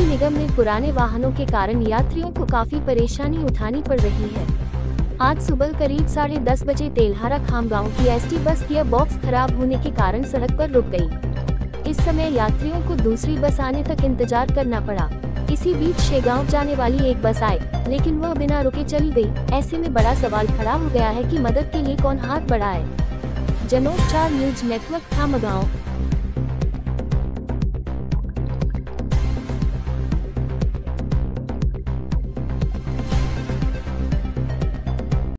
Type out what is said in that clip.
निगम में पुराने वाहनों के कारण यात्रियों को काफ़ी परेशानी उठानी पड़ रही है आज सुबह करीब साढ़े दस बजे तेलहारा खामगांव की एसटी बस गियर बॉक्स खराब होने के कारण सड़क पर रुक गई। इस समय यात्रियों को दूसरी बस आने तक इंतज़ार करना पड़ा इसी बीच शेगांव जाने वाली एक बस आए लेकिन वह बिना रुके चली गई। ऐसे में बड़ा सवाल खड़ा हो गया है कि मदद के लिए कौन हाथ बढ़ाए जनोपचार न्यूज़ नेटवर्क खामगांव